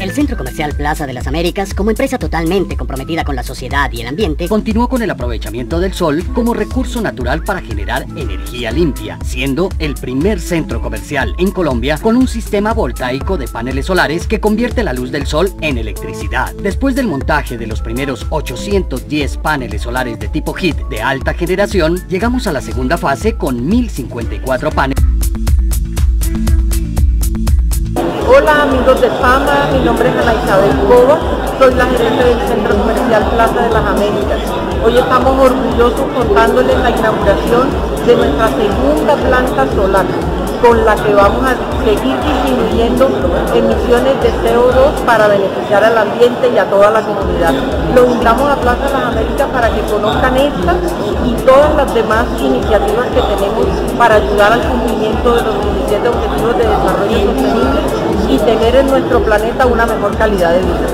El Centro Comercial Plaza de las Américas, como empresa totalmente comprometida con la sociedad y el ambiente, continuó con el aprovechamiento del sol como recurso natural para generar energía limpia, siendo el primer centro comercial en Colombia con un sistema voltaico de paneles solares que convierte la luz del sol en electricidad. Después del montaje de los primeros 810 paneles solares de tipo HIT de alta generación, llegamos a la segunda fase con 1054 paneles. Hola amigos de Fama, mi nombre es Ana Isabel Coba, soy la gerente del Centro Comercial Plaza de las Américas. Hoy estamos orgullosos contándoles la inauguración de nuestra segunda planta solar, con la que vamos a seguir disminuyendo emisiones de CO2 para beneficiar al ambiente y a toda la comunidad. Los invitamos a Plaza de las Américas para que conozcan esta y todas las demás iniciativas que tenemos para ayudar al cumplimiento de los 17 Objetivos de Desarrollo Sostenible tener en nuestro planeta una mejor calidad de vida.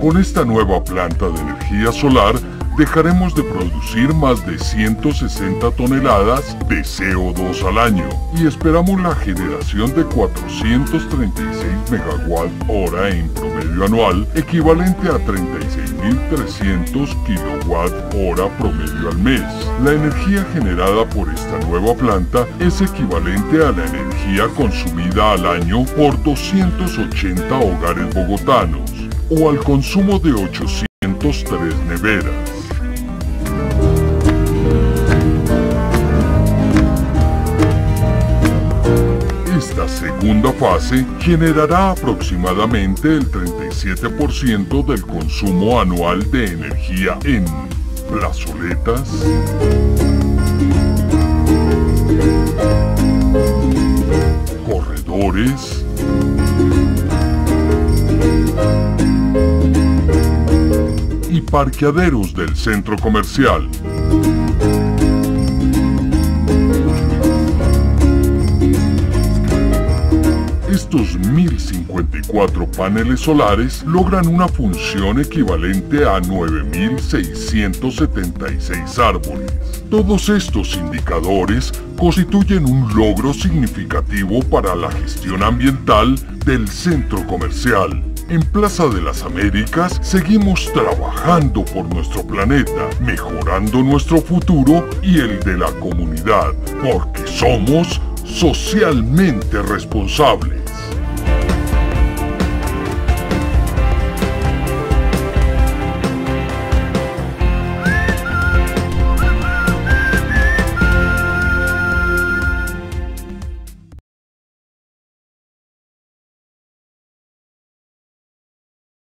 Con esta nueva planta de energía solar, dejaremos de producir más de 160 toneladas de CO2 al año y esperamos la generación de 436 megawatt hora en promedio anual, equivalente a 36.300 kilowatt hora promedio al mes. La energía generada por esta nueva planta es equivalente a la energía consumida al año por 280 hogares bogotanos o al consumo de 803 neveras. Segunda fase generará aproximadamente el 37% del consumo anual de energía en plazoletas, corredores, y parqueaderos del centro comercial. Estos 1054 paneles solares logran una función equivalente a 9676 árboles. Todos estos indicadores constituyen un logro significativo para la gestión ambiental del centro comercial. En Plaza de las Américas seguimos trabajando por nuestro planeta, mejorando nuestro futuro y el de la comunidad, porque somos socialmente responsables.